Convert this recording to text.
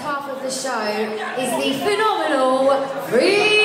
half of the show is the phenomenal Free